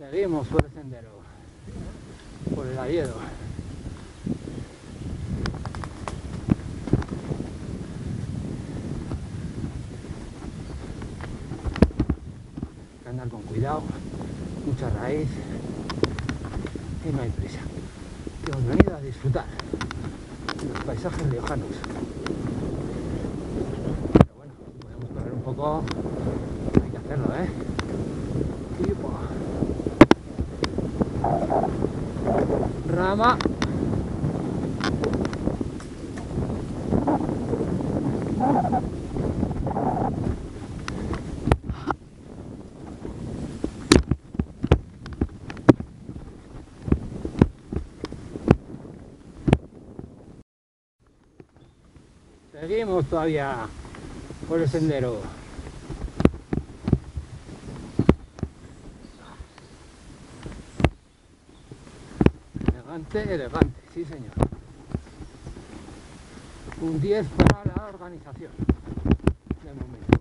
Seguimos por el sendero, por el Ariedo. Hay que andar con cuidado, mucha raíz y no hay prisa. Hemos venido a disfrutar de los paisajes riojanos. Pero bueno, podemos correr un poco, hay que hacerlo, ¿eh? Rama. Seguimos todavía por el sendero. Elegante, sí señor. Un 10 para la organización. De momento.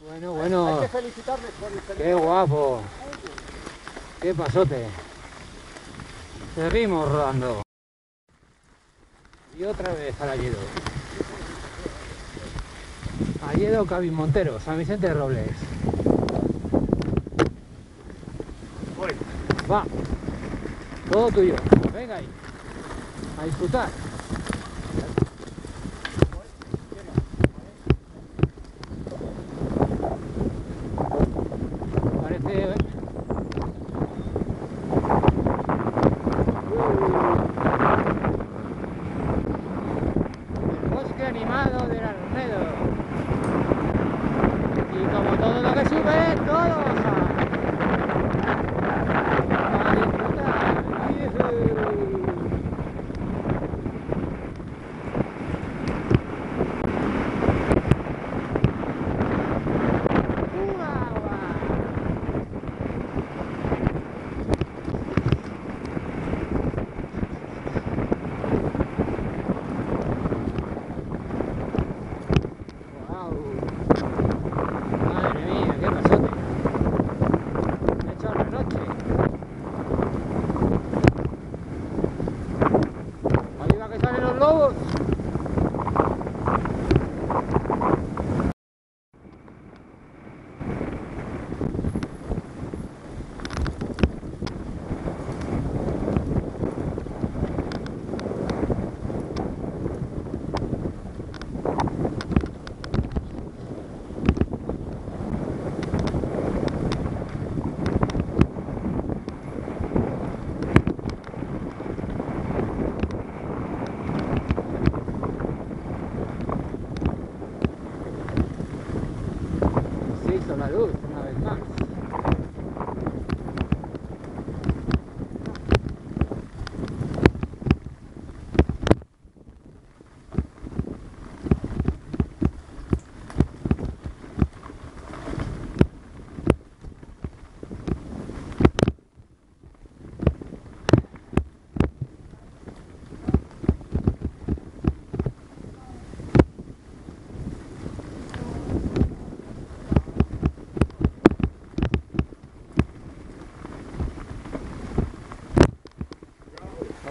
Bueno, bueno. Hay que felicitarles por el Qué fenómeno. guapo. Qué pasote. Seguimos rodando. Y otra vez al Alledo. Alledo Cabimontero, San Vicente de Robles. Va. Todo tuyo. Venga ahí. A disfrutar.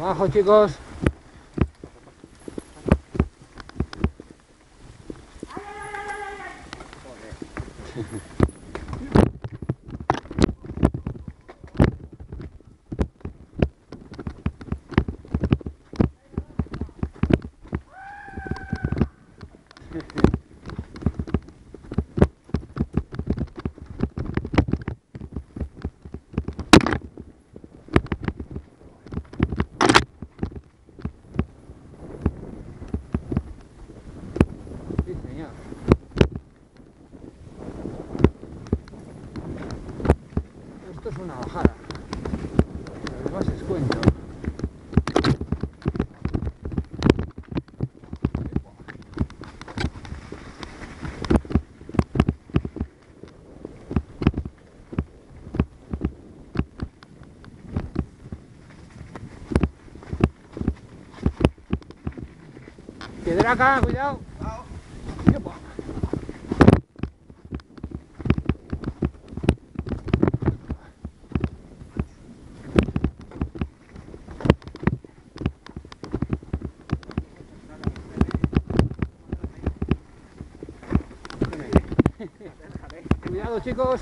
Abajo chicos. Sí, señor. Esto es una bajada. Pero además es cuento. Pedraca, cuidado. Yepa. Cuidado chicos.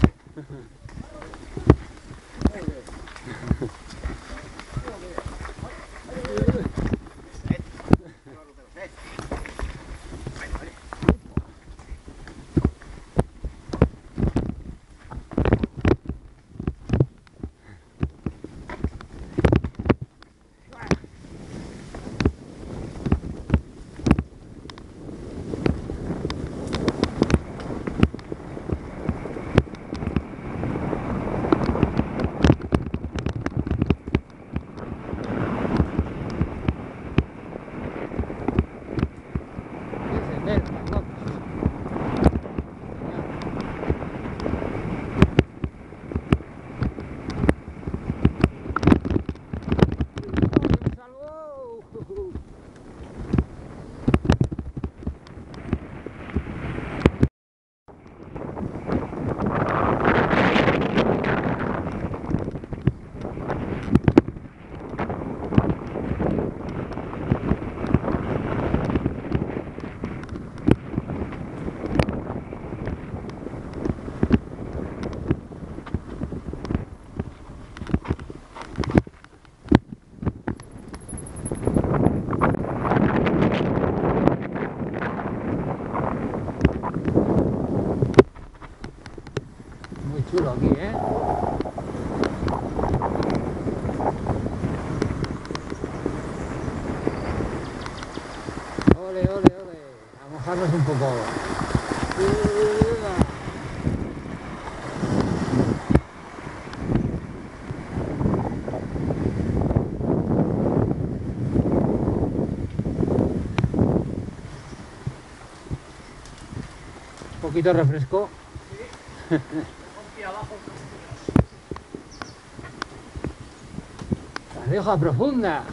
Poquito refresco. La Rioja profunda.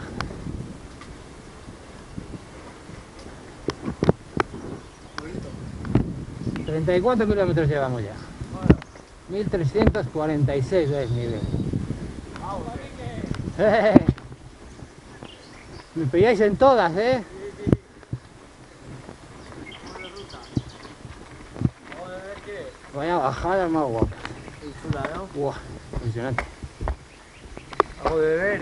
Y cuatro kilómetros llevamos ya. 1346 de desnivel. Eh, Me pilláis en todas, ¿eh? Vaya bajada más guapa. Buah, impresionante. Algo de beber.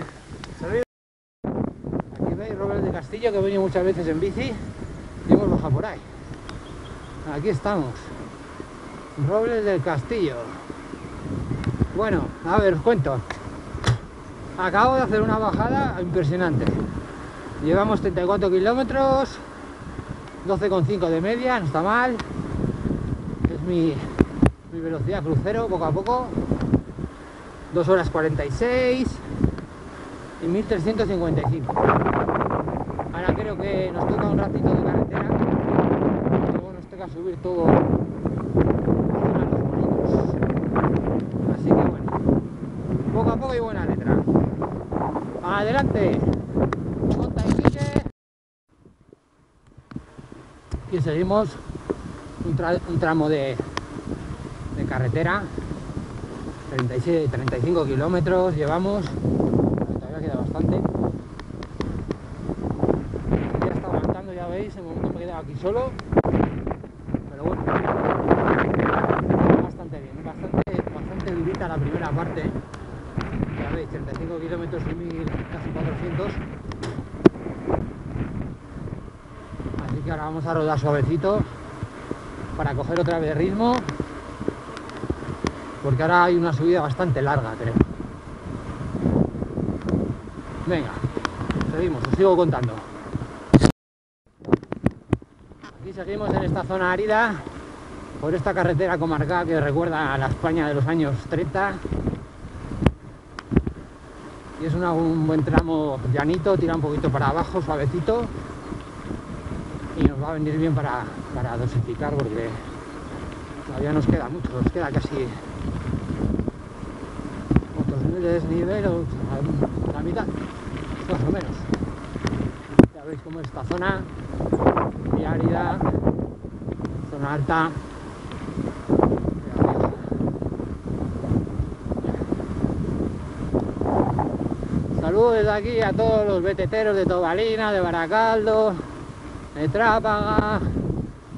Aquí veis Robert de Castillo que he venido muchas veces en bici y hemos bajado por ahí. Aquí estamos. Robles del Castillo. Bueno, a ver, os cuento. Acabo de hacer una bajada impresionante. Llevamos 34 kilómetros, 12,5 de media, no está mal. Es mi, velocidad crucero, poco a poco. 2 horas 46 y 1355. Ahora creo que nos toca un ratito de carretera. Luego nos toca subir todo. Así que bueno, poco a poco y buena letra. Adelante. Y seguimos un, tra- un tramo de carretera. 36, 35 kilómetros llevamos. Todavía queda bastante. Ya está aguantando, ya veis, de momento me he quedado aquí solo. Pero bueno, bastante bien, bastante, bastante durita la primera parte. Ya veis, 35 kilómetros y 1000, casi 400. Así que ahora vamos a rodar suavecito para coger otra vez ritmo. Porque ahora hay una subida bastante larga, creo. Venga, seguimos, os sigo contando. Aquí seguimos en esta zona árida, por esta carretera comarcal que recuerda a la España de los años 30. Y es un buen tramo llanito, tira un poquito para abajo, suavecito. Y nos va a venir bien para, dosificar porque todavía nos queda mucho, nos queda casi desnivel o la mitad, más o menos. Ya veis cómo es esta zona muy árida, zona alta. Saludos desde aquí a todos los beteteros de Tobalina, de Baracaldo, de Trápaga,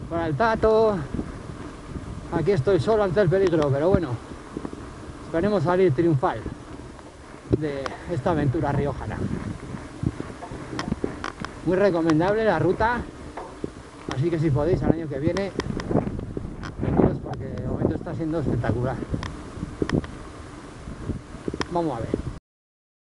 por el Tato. Aquí estoy solo ante el peligro, pero bueno, esperemos salir triunfal de esta aventura riojana. Muy recomendable la ruta, así que si podéis al año que viene, porque de momento está siendo espectacular. Vamos a ver.